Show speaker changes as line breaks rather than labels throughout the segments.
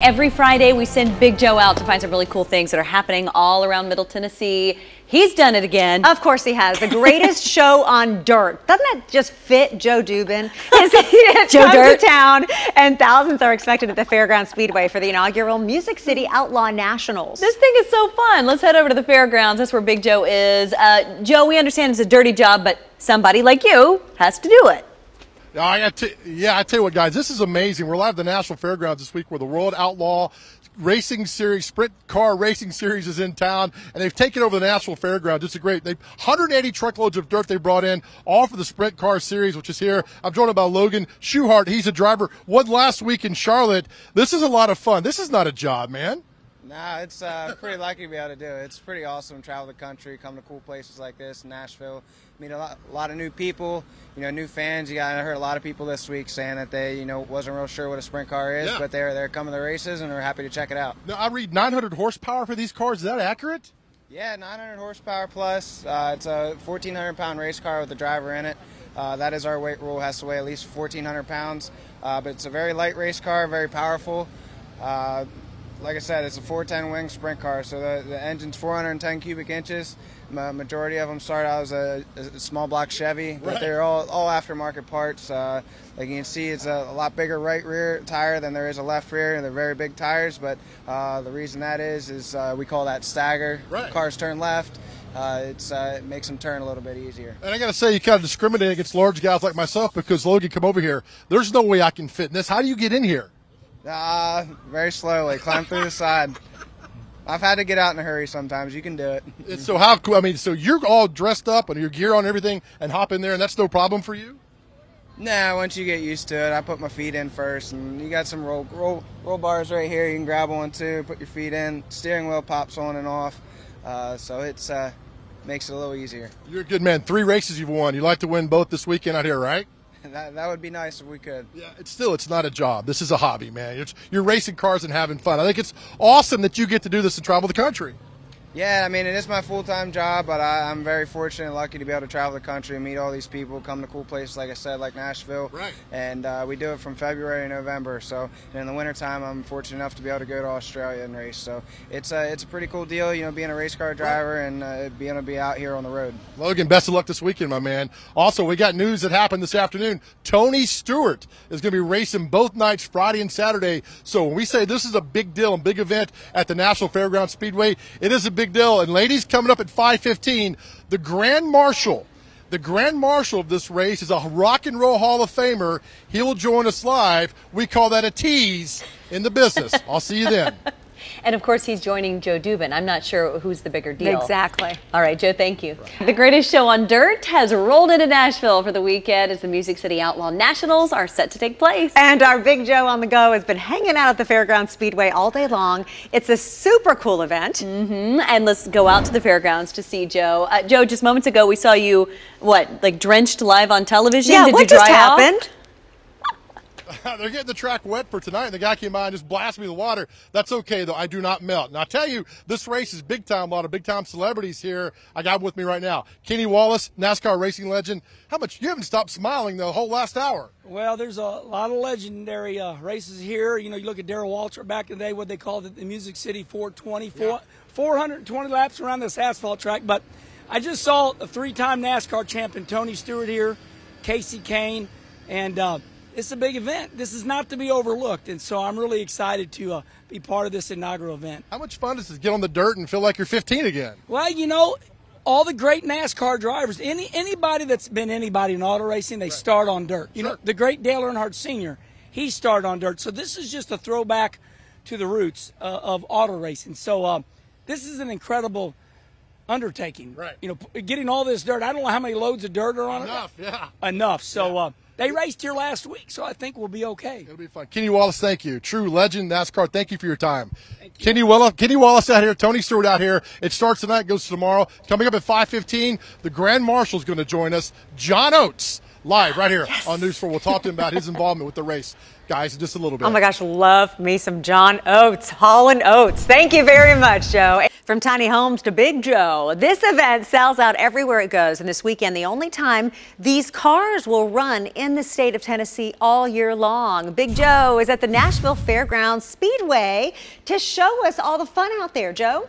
Every Friday, we send Big Joe out to find some really cool things that are happening all around Middle Tennessee. He's done it again.
Of course he has. The greatest show on dirt. Doesn't that just fit Joe Dubin?
Joe Dirt.
to town, and thousands are expected at the Fairground Speedway for the inaugural Music City Outlaw Nationals.
This thing is so fun. Let's head over to the fairgrounds. That's where Big Joe is. Uh, Joe, we understand it's a dirty job, but somebody like you has to do it.
Oh, to, yeah, I tell you what, guys, this is amazing. We're live at the National Fairgrounds this week where the World Outlaw Racing Series, Sprint Car Racing Series is in town, and they've taken over the National Fairgrounds. It's a great, they 180 truckloads of dirt they brought in, all for the Sprint Car Series, which is here. I'm joined by Logan Schuchart. He's a driver. One last week in Charlotte. This is a lot of fun. This is not a job, man.
Nah, it's uh, pretty lucky to be able to do it. It's pretty awesome. Travel the country, come to cool places like this, Nashville, meet a lot, a lot of new people, you know, new fans. You got I heard a lot of people this week saying that they, you know, wasn't real sure what a sprint car is,
Yeah.
but they're they're coming to the races and they're happy to check it out.
Now, I read 900 horsepower for these cars. Is that accurate?
Yeah, 900 horsepower plus. Uh, it's a 1,400 pound race car with a driver in it. Uh, that is our weight rule. Has to weigh at least 1,400 pounds. Uh, but it's a very light race car, very powerful. Like I said, it's a 410 wing sprint car, so the, the engine's 410 cubic inches. Ma- majority of them start out as a, a small block Chevy, but
Right.
they're all, all aftermarket parts. Uh, like you can see, it's a, a lot bigger right rear tire than there is a left rear, and they're very big tires. But uh, the reason that is is uh, we call that stagger.
Right.
Cars turn left. Uh, it's uh, it makes them turn a little bit easier.
And I got to say, you kind of discriminate against large guys like myself because Logan, come over here. There's no way I can fit in this. How do you get in here?
Uh, very slowly, climb through the side. I've had to get out in a hurry sometimes. You can do it.
It's so how cool. I mean, so you're all dressed up and your gear on and everything and hop in there, and that's no problem for you.
Nah, once you get used to it, I put my feet in first, and you got some roll roll roll bars right here. You can grab one too. Put your feet in. Steering wheel pops on and off, uh, so it's uh, makes it a little easier.
You're a good man. Three races you've won. You like to win both this weekend out here, right?
That that would be nice if we could.
Yeah. It's still, it's not a job. This is a hobby, man. You're, you're racing cars and having fun. I think it's awesome that you get to do this and travel the country.
Yeah, I mean, it is my full time job, but I, I'm very fortunate and lucky to be able to travel the country and meet all these people, come to cool places, like I said, like Nashville.
Right.
And uh, we do it from February to November. So in the wintertime, I'm fortunate enough to be able to go to Australia and race. So it's a, it's a pretty cool deal, you know, being a race car driver and uh, being able to be out here on the road.
Logan, best of luck this weekend, my man. Also, we got news that happened this afternoon. Tony Stewart is going to be racing both nights, Friday and Saturday. So when we say this is a big deal and big event at the National Fairgrounds Speedway, it is a big deal. And ladies, coming up at 5:15, the Grand Marshal. The Grand Marshal of this race is a Rock and Roll Hall of Famer. He will join us live. We call that a tease in the business. I'll see you then.
And of course, he's joining Joe Dubin. I'm not sure who's the bigger deal.
Exactly.
All right, Joe, thank you. The greatest show on dirt has rolled into Nashville for the weekend as the Music City Outlaw Nationals are set to take place.
And our Big Joe on the go has been hanging out at the Fairground Speedway all day long. It's a super cool event.
Mm -hmm. And let's go out to the fairgrounds to see Joe. Uh, Joe, just moments ago, we saw you, what, like drenched live on television?
Yeah,
Did
what
you
just
dry off?
They're getting the track wet for tonight. And the guy came by and just blasted me with water. That's okay, though. I do not melt. And I tell you, this race is big time. A lot of big time celebrities here. I got with me right now. Kenny Wallace, NASCAR racing legend. How much? You haven't stopped smiling the whole last hour.
Well, there's a lot of legendary uh, races here. You know, you look at Darrell Waltrip back in the day, what they called it, the Music City 420, four, 420 laps around this asphalt track. But I just saw a three-time NASCAR champion, Tony Stewart here, Kasey Kahne, and uh, it's a big event. This is not to be overlooked, and so I'm really excited to uh, be part of this inaugural event.
How much fun is it to get on the dirt and feel like you're 15 again?
Well, you know, all the great NASCAR drivers, any anybody that's been anybody in auto racing, they start on dirt. You know, the great Dale Earnhardt Sr., he started on dirt. So this is just a throwback to the roots uh, of auto racing. So uh, this is an incredible undertaking.
Right.
You know, getting all this dirt. I don't know how many loads of dirt are on it.
Enough, yeah.
Enough. So uh, they raced here last week, so I think we'll be okay.
It'll be fun. Kenny Wallace, thank you. True legend, NASCAR. Thank you for your time. Kenny Wallace, Kenny Wallace out here, Tony Stewart out here. It starts tonight, goes to tomorrow. Coming up at 5:15, the Grand Marshal's going to join us. John Oates, live right here on News 4. We'll talk to him about his involvement with the race. Guys, just a little bit.
Oh my gosh, love me some John Oates, Hall & Oates. Thank you very much, Joe. From tiny homes to Big Joe, this event sells out everywhere it goes. And this weekend, the only time these cars will run in the state of Tennessee all year long. Big Joe is at the Nashville Fairgrounds Speedway to show us all the fun out there. Joe?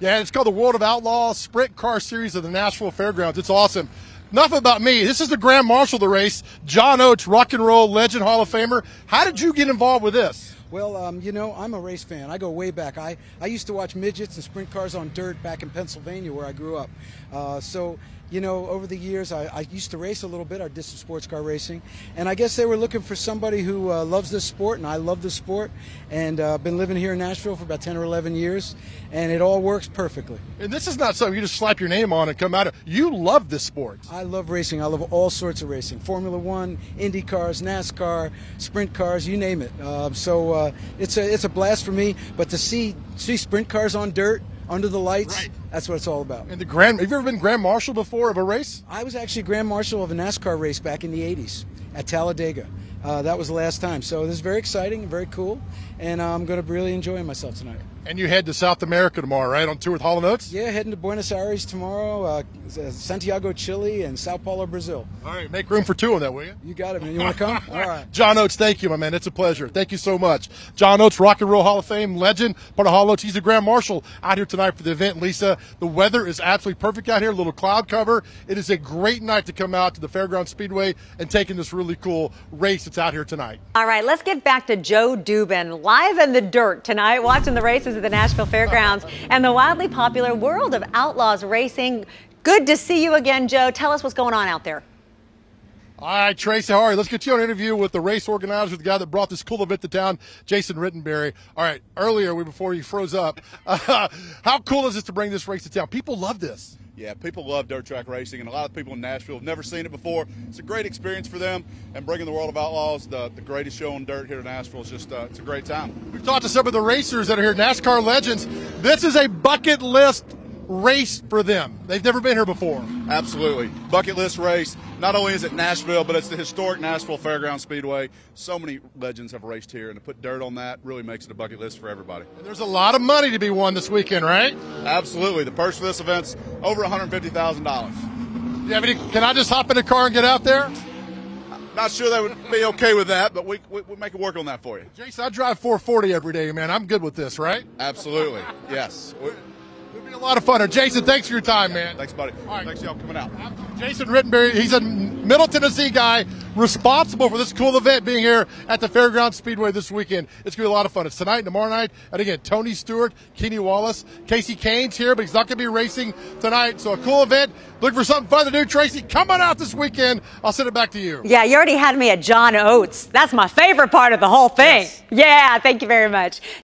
Yeah, it's called the World of Outlaws Sprint Car Series of the Nashville Fairgrounds. It's awesome. Enough about me. This is the Grand Marshal of the race, John Oates, rock and roll legend, Hall of Famer. How did you get involved with this?
Well, um, you know, I'm a race fan. I go way back. I, I used to watch midgets and sprint cars on dirt back in Pennsylvania where I grew up. Uh, so you know, over the years, I, I, used to race a little bit, our distance sports car racing, and I guess they were looking for somebody who uh, loves this sport, and I love this sport, and I've uh, been living here in Nashville for about 10 or 11 years, and it all works perfectly.
And this is not something you just slap your name on and come out of. You love this sport.
I love racing. I love all sorts of racing Formula One, Indy cars, NASCAR, sprint cars, you name it. Uh, so uh, it's, a, it's a blast for me, but to see, see sprint cars on dirt, under the lights.
Right.
That's what it's all about.
And the grand, have you ever been grand marshal before of a race?
I was actually grand marshal of a NASCAR race back in the 80s at Talladega. Uh, that was the last time. So this is very exciting, very cool, and uh, I'm going to really enjoy myself tonight.
And you head to South America tomorrow, right? On tour with Hall & Oates?
Yeah, heading to Buenos Aires tomorrow, uh, Santiago, Chile, and Sao Paulo, Brazil.
All right, make room for two on that, will you?
You got it, man. You want to come? All right.
John Oates, thank you, my man. It's a pleasure. Thank you so much. John Oates, Rock and Roll Hall of Fame legend, part of Hall & Oates. He's the Grand Marshal out here tonight for the event. Lisa, the weather is absolutely perfect out here. A little cloud cover. It is a great night to come out to the Fairground Speedway and taking this really cool race that's out here tonight.
All right, let's get back to Joe Dubin, live in the dirt tonight, watching the races at the Nashville Fairgrounds and the wildly popular World of Outlaws Racing. Good to see you again, Joe. Tell us what's going on out there.
All right, Tracy, all right, let's get you on an interview with the race organizer, the guy that brought this cool event to town, Jason Rittenberry. All right, earlier, we before you froze up, uh, how cool is this to bring this race to town? People love this.
Yeah, people love dirt track racing, and a lot of people in Nashville have never seen it before. It's a great experience for them, and bringing the World of Outlaws, the, the greatest show on dirt here in Nashville, is just uh, it's a great time.
We've talked to some of the racers that are here, NASCAR legends. This is a bucket list race for them. They've never been here before.
Absolutely. Bucket list race. Not only is it Nashville, but it's the historic Nashville Fairground Speedway. So many legends have raced here, and to put dirt on that really makes it a bucket list for everybody.
And there's a lot of money to be won this weekend, right?
Absolutely. The purse for this event's over $150,000.
You have any, can I just hop in a car and get out there?
Not sure they would be okay with that, but we, we, we make it work on that for you.
Jason, I drive 440 every day, man. I'm good with this, right?
Absolutely. Yes.
It'll be a lot of fun. Jason, thanks for your time, man.
Thanks, buddy. All right. Thanks, y'all, coming out.
Jason Rittenberry, he's a Middle Tennessee guy responsible for this cool event being here at the Fairground Speedway this weekend. It's going to be a lot of fun. It's tonight and tomorrow night. And again, Tony Stewart, Kenny Wallace, Kasey Kahne's here, but he's not going to be racing tonight. So a cool event. Looking for something fun to do, Tracy. Come on out this weekend. I'll send it back to you.
Yeah, you already had me at John Oates. That's my favorite part of the whole thing. Yes. Yeah, thank you very much.